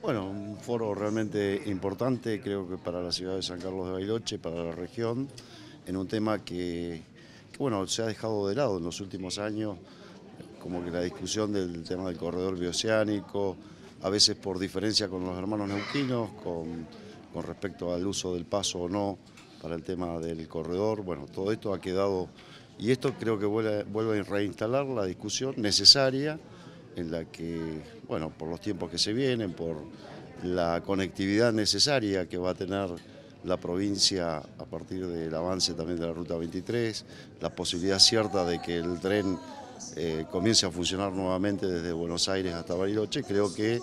Bueno, un foro realmente importante, creo que para la ciudad de San Carlos de Bailoche, para la región, en un tema que, bueno, se ha dejado de lado en los últimos años, como que la discusión del tema del corredor bioceánico, a veces por diferencia con los hermanos neuquinos, con, respecto al uso del paso o no para el tema del corredor, bueno, todo esto ha quedado, y esto creo que vuelve a reinstalar la discusión necesaria, en la que, bueno, por los tiempos que se vienen, por la conectividad necesaria que va a tener la provincia a partir del avance también de la Ruta 23, la posibilidad cierta de que el tren eh, comience a funcionar nuevamente desde Buenos Aires hasta Bariloche, creo que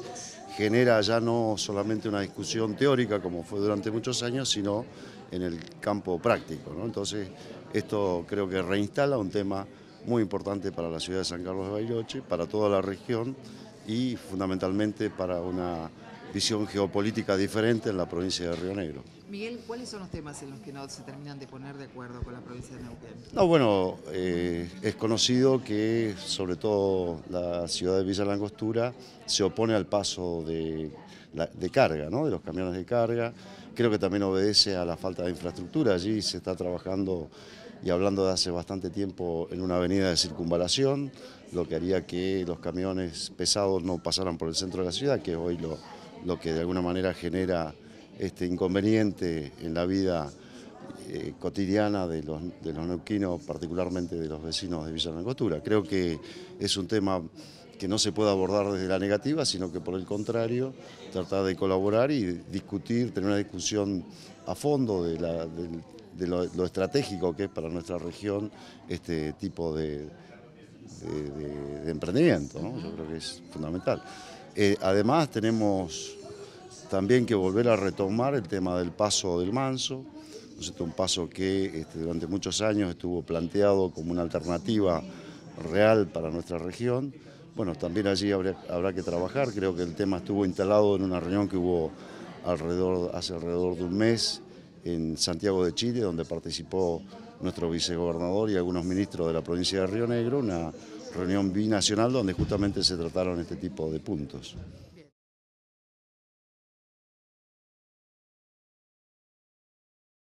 genera ya no solamente una discusión teórica como fue durante muchos años, sino en el campo práctico. Entonces, esto creo que reinstala un tema muy importante para la ciudad de San Carlos de Bariloche, para toda la región y fundamentalmente para una visión geopolítica diferente en la provincia de Río Negro. Miguel, ¿cuáles son los temas en los que no se terminan de poner de acuerdo con la provincia de Neuquén? No, bueno, eh, es conocido que sobre todo la ciudad de Villa Langostura se opone al paso de, de carga, ¿no? de los camiones de carga. Creo que también obedece a la falta de infraestructura. Allí se está trabajando y hablando de hace bastante tiempo en una avenida de circunvalación, lo que haría que los camiones pesados no pasaran por el centro de la ciudad, que hoy lo, lo que de alguna manera genera este inconveniente en la vida eh, cotidiana de los, de los neuquinos, particularmente de los vecinos de Villa Langostura. Creo que es un tema que no se puede abordar desde la negativa, sino que por el contrario, tratar de colaborar y discutir, tener una discusión a fondo de, de lo, estratégico que es para nuestra región este tipo de, emprendimiento, yo creo que es fundamental. Eh, además tenemos también que volver a retomar el tema del paso del Manso, un paso que este, durante muchos años estuvo planteado como una alternativa real para nuestra región. Bueno, también allí habrá, que trabajar, creo que el tema estuvo instalado en una reunión que hubo hace alrededor de un mes en Santiago de Chile, donde participó nuestro vicegobernador y algunos ministros de la provincia de Río Negro, reunión binacional donde justamente se trataron este tipo de puntos.